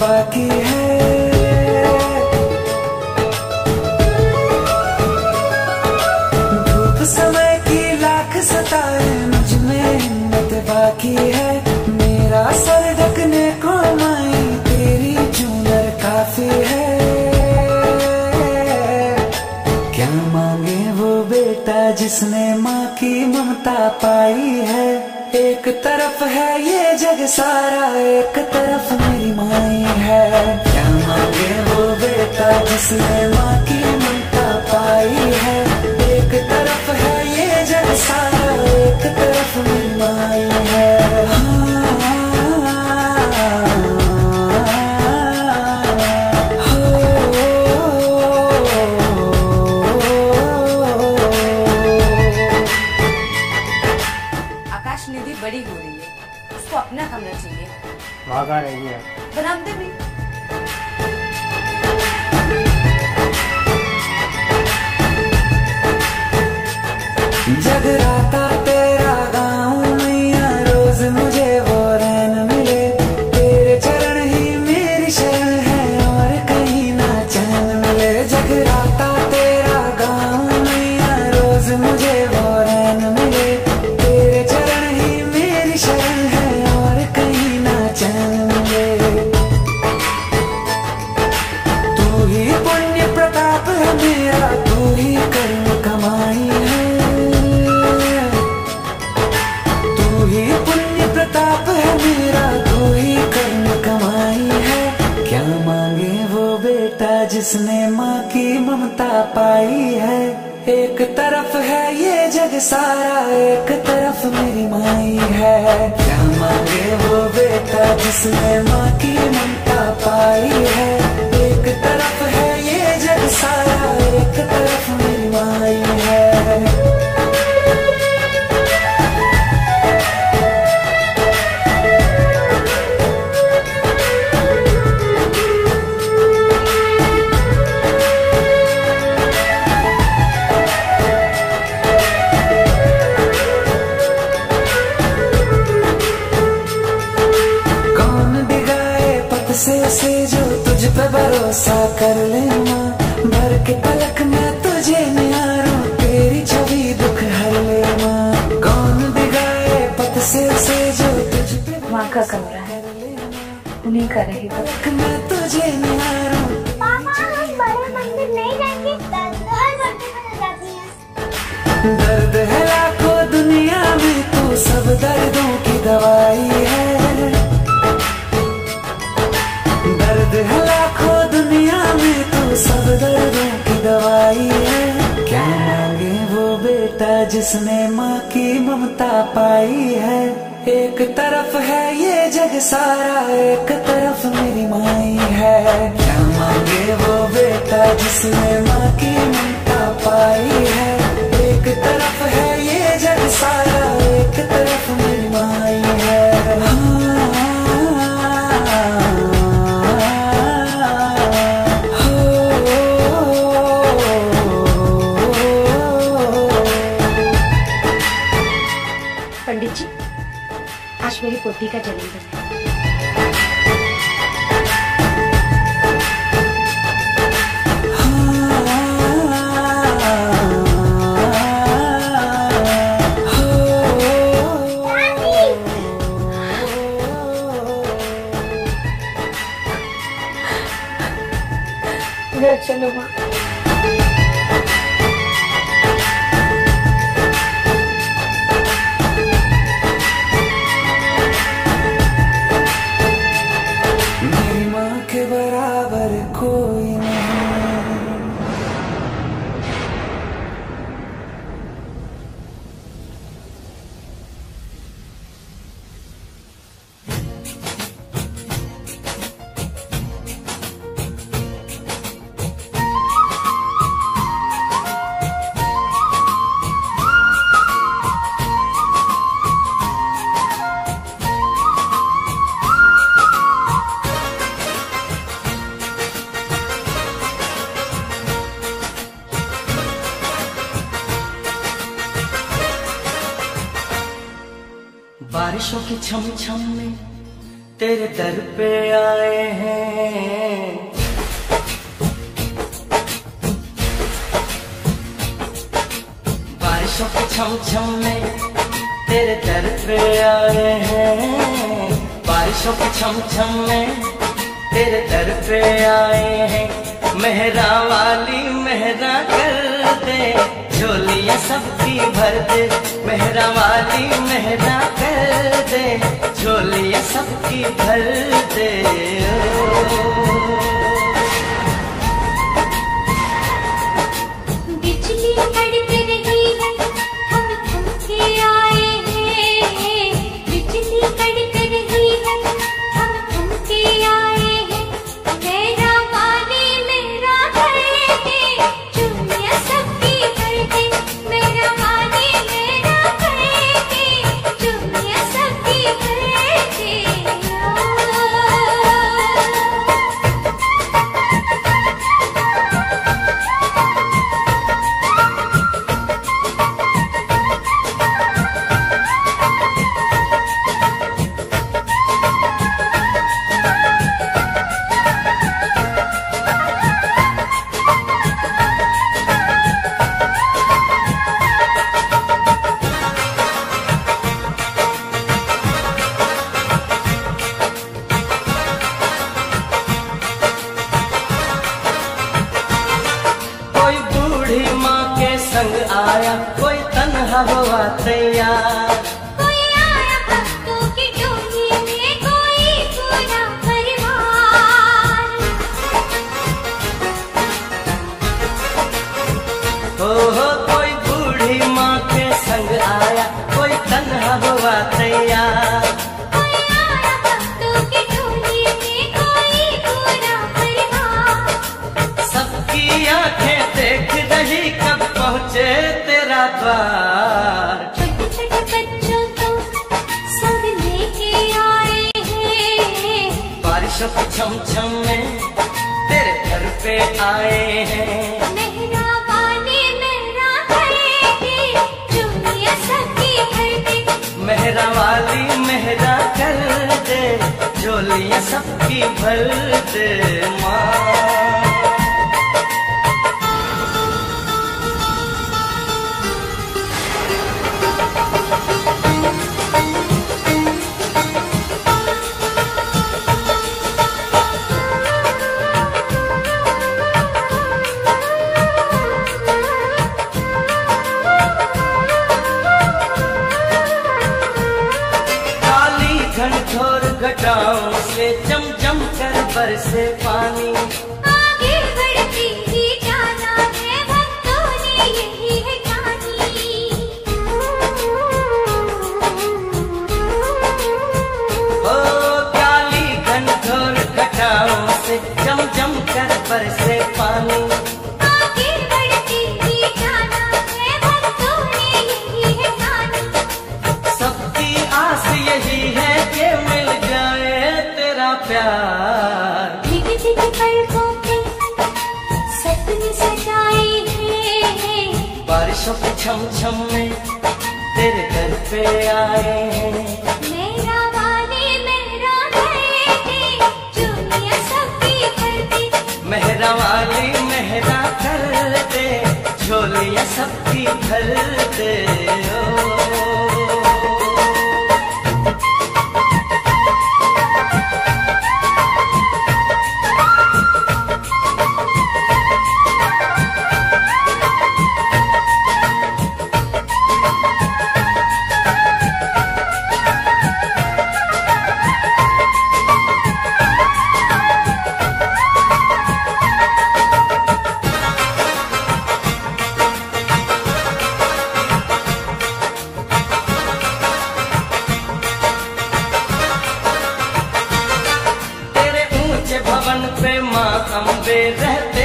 बाकी है। धूप समय की लाख सताए, मुझमें हिम्मत बाकी है। मेरा सर ढकने को माई तेरी चूनर काफ़ी है। क्या मांगे वो बेटा जिसने माँ की ममता पाई है? एक तरफ़ है ये जग सारा, एक तरफ़ मेरी माई है। क्या मांगे वो बेटा जिसने माँ की ममता पाई है? एक तरफ़ है ये जग सारा, एक तरफ़ मेरी माई है। वहाँ कहाँ रहेगी है मेरा तू ही कर्म कमाई है। तू ही पुण्य प्रताप है, मेरा तू ही कर्म कमाई है। क्या मांगे वो बेटा जिसने माँ की ममता पाई है? एक तरफ़ है ये जग सारा, एक तरफ़ मेरी माई है। क्या मांगे वो बेटा जिसने माँ की ममता पाई है? से से जो तुझ पे भरोसा कमरा है। उन्हीं का रहेगा। तुझे पापा हम बड़े मंदिर नहीं जाएँगे। हर मंदिर में जाती हैं। दर्द है लाखों दुनिया में तू सब दर्दों की दवाई है। दर्द है लाखों दुनिया में तू सब दर्दों की दवाई है। क्या मांगे वो बेटा जिसने माँ की ममता पाई है? एक तरफ़ है ये जग सारा, एक तरफ़ मेरी माई है। क्या मांगे वो बेटा जिसने माँ की ममता पाई है? एक तरफ़ है ये जग सारा, एक तरफ़ मेरी मेरी पोती का जन्मदिन है चलो माँ की छम छम में तेरे दर पे आए हैं। बारिशों के छम छम में तेरे दर पे आए हैं। बारिशों के छम छम में तेरे दर पे आए हैं। मेहरा वाली मेहरा कर दे झोलियाँ सबकी भर दे मेहरा वाली मेहरा कर दे झोलियाँ सबकी भर दे। तैयार कोई आया भक्तों की टोली में कोई कोई बूढ़ी माँ के संग आया कोई तन्हा हुआ तैयार कोई आया भक्तों की टोली में कोई पूरा परिवार। सबकी आँखें देख रही कब पहुँचे तेरा द्वार? छम छम में तेरे घर पे आए हैं। मेहरा वाली मेहरा कर दे झोलियाँ सबकी भर दे माँ। से जम जम कर बरसे पानी। छम छम में तेरे घर पे आए हैं। मेरा वाली मेरा करेगी चुनिया सबकी भर मेहरा वाली मेहरा कर दे झोलियाँ सबकी भर दे भवन पे मातम बे रहते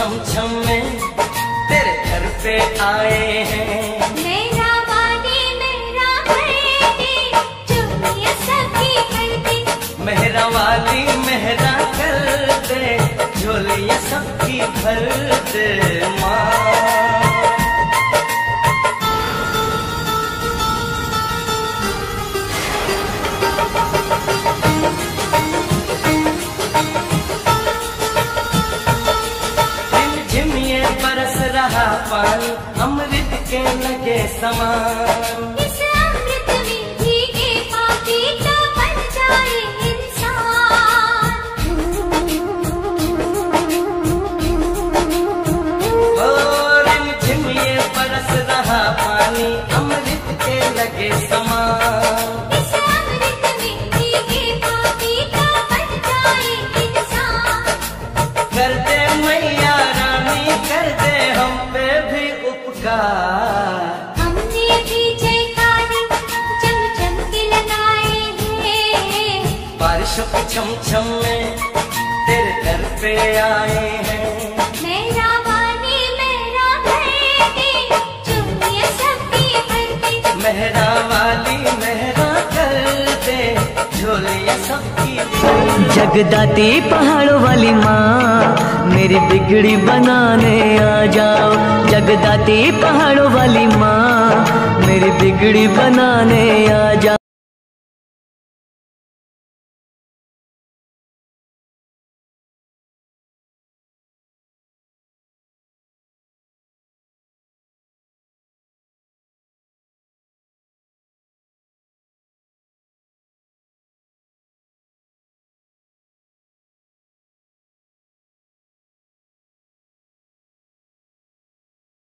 छम छम में तेरे घर पे आए हैं। मेरा मेरा सभी मेहरा वाली मेहरा कर दे झोलियाँ सबकी भर दे। पानी अमृत के लगे समान। इस अमृत छम छम में तेरे घर पे आए हैं। मेरा वाली मेरा करके कर दे झोलियाँ सबकी जगदाती पहाड़ों वाली माँ मेरी बिगड़ी बनाने आ जाओ। जगदाती पहाड़ों वाली माँ मेरी बिगड़ी बनाने आ जाओ।